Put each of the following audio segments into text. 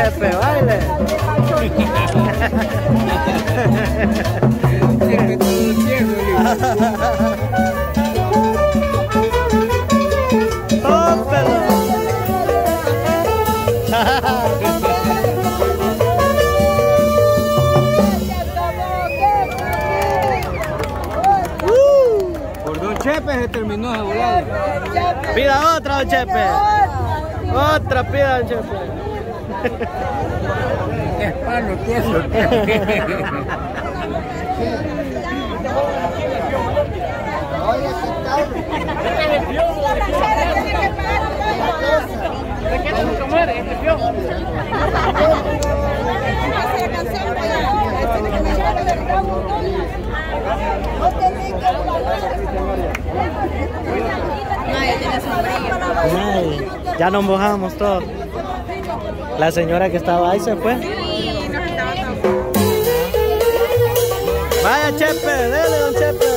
Chepe, baile. Por Don Chepe se terminó de volar. Pida otra, don Chepe. Otra pida, don Chepe. Ya nos mojamos todos. La señora que estaba ahí se fue. Vaya Chepe, dele don Chepe.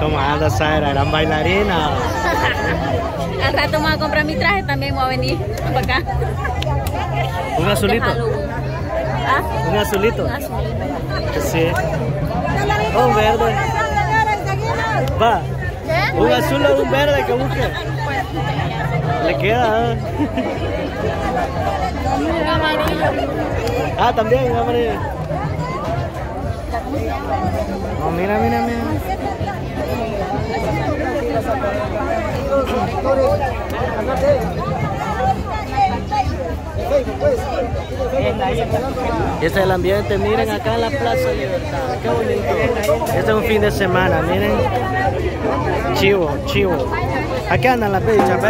¿Cómo anda Sara? ¿Eran bailarinas? Al rato a comprar mi traje también, voy a venir para acá. ¿Un azulito? ¿Ah? ¿Un azulito? Un azulito. Sí. Un verde. Va. ¿Qué? Un azul o un verde que busque. Le queda. ¿eh? Un amarillo. Ah, también, un amarillo. Oh, mira, mira, mira. Este es el ambiente, miren acá en la Plaza Libertad, qué bonito. Este es un fin de semana, miren. Chivo, chivo. Aquí andan las bichas.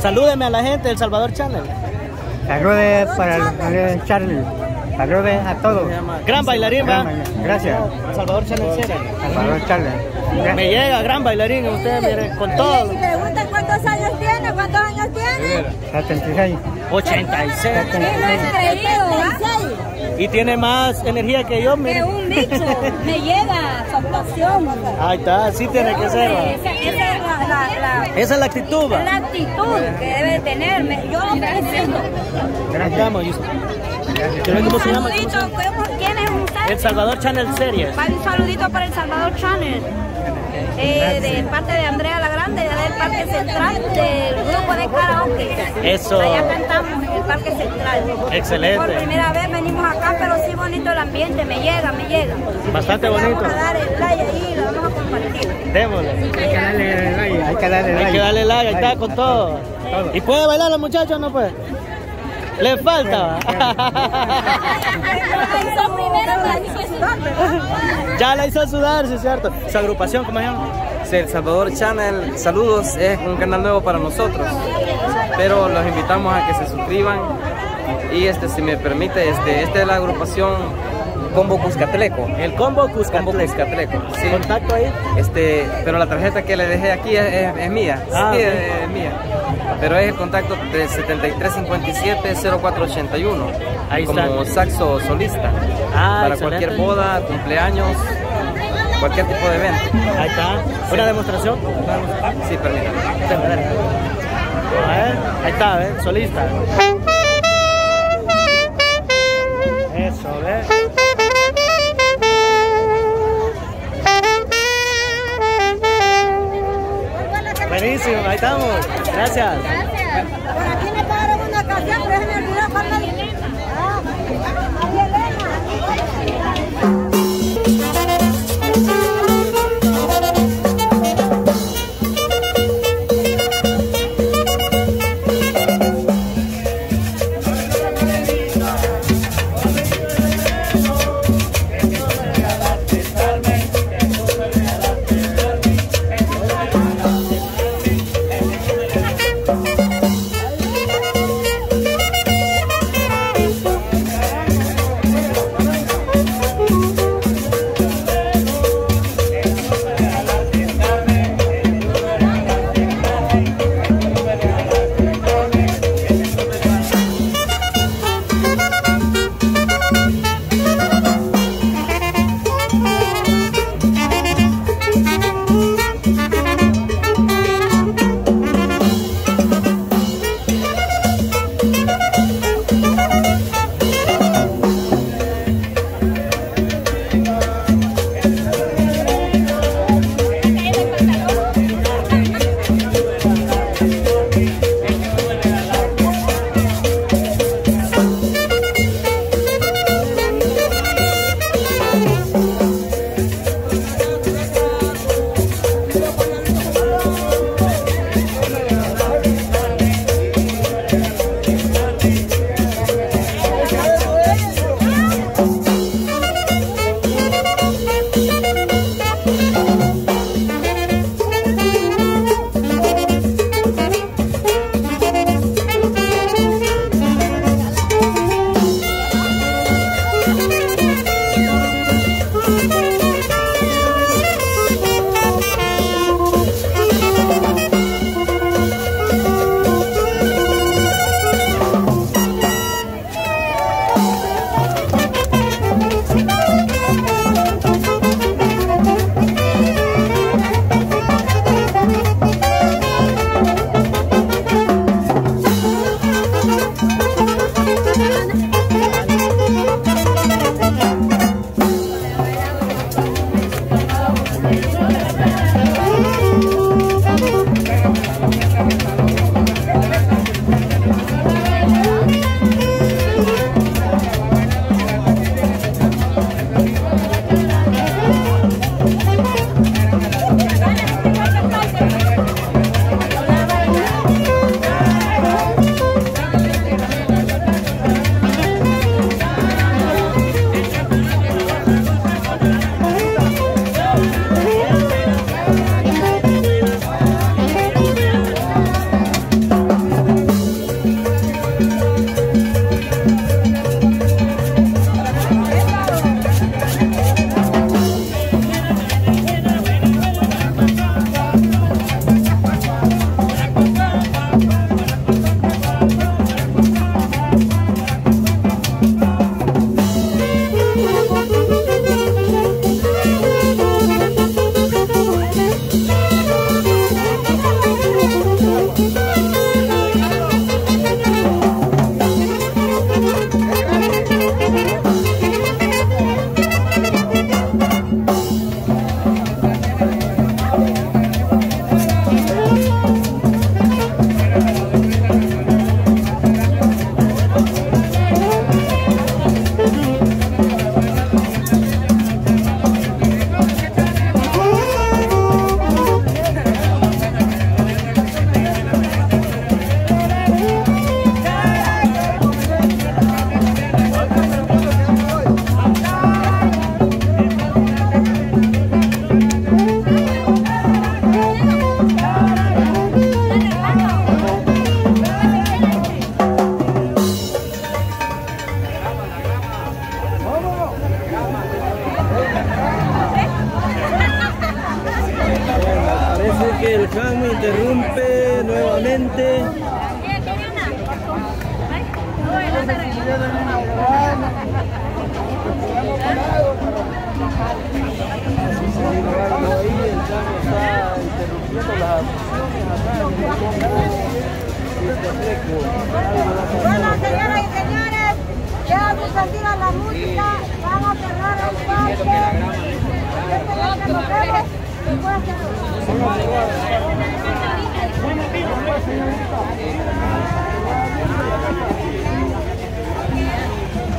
Salúdeme a la gente del Salvador Channel. Saludos para el Charlie. Saludos a todos. Gran bailarín, va. Gracias. Salvador Channel. Salvador Charlie. Me llega, gran bailarín, usted, mire, con todo. Si preguntan cuántos años tiene, cuántos años tiene. 76. 86. Y no es creído, ¿ah? Y tiene más energía que yo, Que mire. un bicho me llega su actuación. Ahí está, así tiene que ser. La, Esa es la actitud, es la va. actitud que debe tener. Yo lo felicito. Vamos, y- ¿Quieren cómo se Un llama? saludito, ¿cómo- ¿quién es usted? El Salvador Channel Series. Va un saludito para el Salvador Channel. Eh, de parte de Andrea La Grande, del Parque Central, del grupo de karaoke. Eso. Allá cantamos en el Parque Central. Excelente. Por primera vez venimos acá, pero sí bonito el ambiente, me llega, me llega. Bastante Le bonito. Vamos a dar el like ahí y lo vamos a compartir. Démosle. Hay que darle like. Hay que darle like. Hay que darle like, ahí está con todo. ¿Y puede bailar la muchacha o no puede? Le falta. Ya la hizo sudar, sí es cierto. Su agrupación, ¿cómo se llama? El Salvador Channel, saludos, es un canal nuevo para nosotros, pero los invitamos a que se suscriban y este, si me permite, este, esta es la agrupación Combo Cuscatleco. El combo Combo Cuscatleco. Cuscatleco, sí. Contacto ahí. Este, pero la tarjeta que le dejé aquí es, es- es mía, Ah, sí, es mía. Pero es el contacto de 7357-0481, Ahí como está. saxo solista, Ah, para excelente. cualquier boda, cumpleaños, cualquier tipo de evento. Ahí está. Una demostración. Sí, permítame. A ver, ahí está, ¿ves? Solista. Eso, ¿ves? Buenísimo, ahí estamos. Gracias.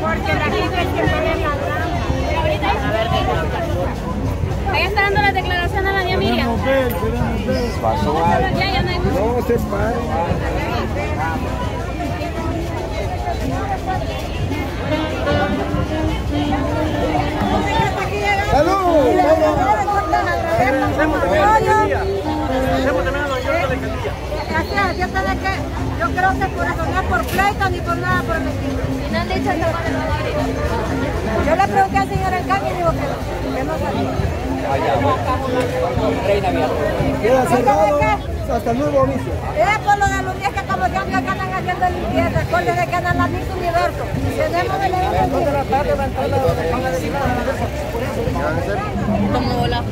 Porque la gente pone Ahí está dando la declaración a la niña Miriam. Gracias, yo sé de que yo creo que por eso no es por pleito ni por nada por el estilo. Y no han dicho. Yo le pregunté al señor Alcántara y dijo que no, que no sabía. Queda cerrado hasta el nuevo aviso. Es por lo de los días que estamos viendo que andan haciendo limpieza. Recuerden de que andan la Miss Universo. Tenemos que leer el Como las